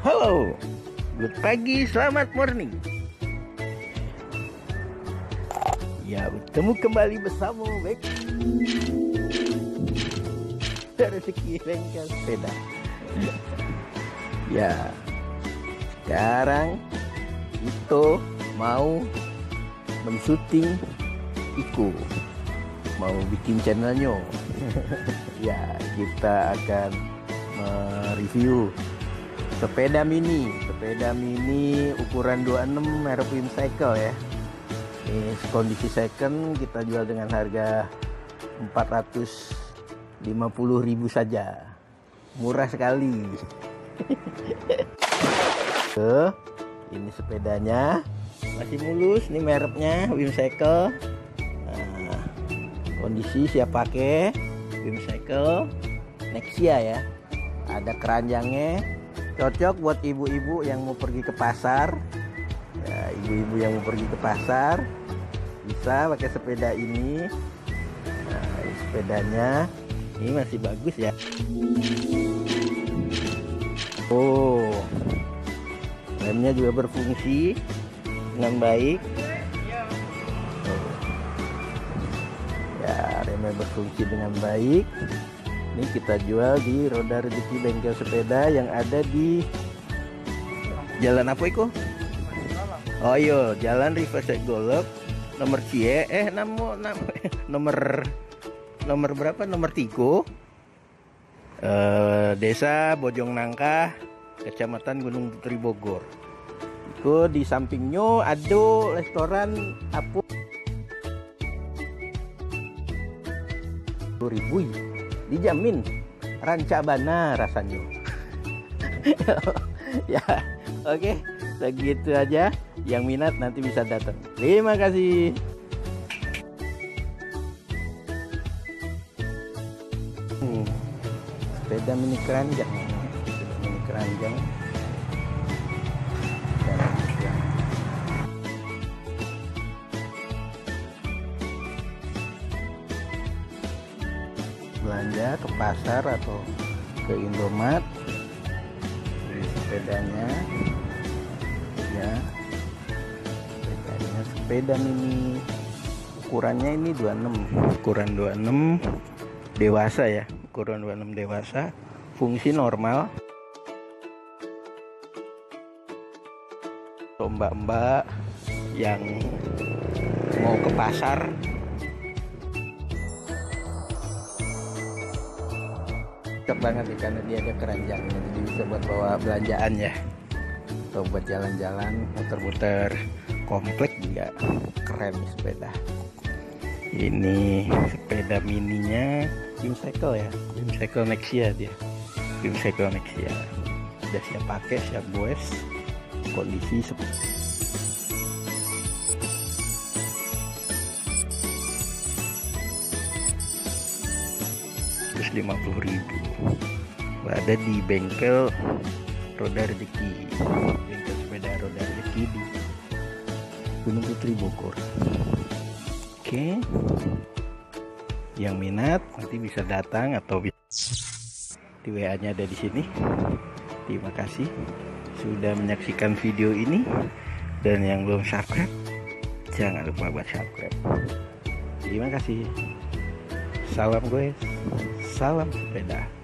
Halo, good pagi, selamat morning. Ya, bertemu kembali bersama Bek. Rezeki bengkel sepeda. Ya, sekarang itu mau mensyuting Iko. Mau bikin channelnya. Ya kita akan mereview sepeda mini. Sepeda mini ukuran 26 merek Wimcycle ya. Ini kondisi second kita jual dengan harga 450.000 saja. Murah sekali ke ini sepedanya. Masih mulus ini mereknya Wimcycle nah, kondisi siap pakai Wimcycle Nexia ya ada keranjangnya. Cocok buat ibu-ibu yang mau pergi ke pasar. Ya ibu-ibu yang mau pergi ke pasar bisa pakai sepeda ini. Nah, sepedanya. Ini masih bagus ya oh remnya juga berfungsi dengan baik ya remnya berfungsi dengan baik ini kita jual di Roda Rezeki Bengkel Sepeda yang ada di Jalan apa itu? Oh iya, Jalan Riverside Golok nomor Cie eh namo, namo nomor nomor berapa? Nomor tiga eh, Desa Bojong Nangka, Kecamatan Gunung Putri Bogor. Itu di sampingnya ada restoran apa? ribu dijamin rancabana rasanya ya oke segitu aja yang minat nanti bisa datang terima kasih sepeda mini keranjang. Mini keranjang. Belanja ke pasar atau ke Indomaret. Beli sepedanya. Ya. Sepedanya sepeda mini. Ukurannya ini 26 ukuran 26 dewasa ya ukuran 26 dewasa fungsi normal. Mbak-mbak yang mau ke pasar. Cocok banget nih karena dia ada keranjangnya jadi bisa buat bawa belanjaan ya. Atau buat jalan-jalan muter-muter. Komplek juga. Keren sepeda. Ini sepeda mininya Bimcycle ya. Bimcycle Nexia dia. Bimcycle Nexia udah siap pakai siap goes kondisi seperti 150.000 ada di bengkel roda rezeki. Bengkel sepeda roda rezeki di Gunung Putri Bogor. Oke yang minat nanti bisa datang atau di WA nya ada di sini. Terima kasih sudah menyaksikan video ini. Dan yang belum subscribe jangan lupa buat subscribe. Terima kasih. Salam gue salam sepeda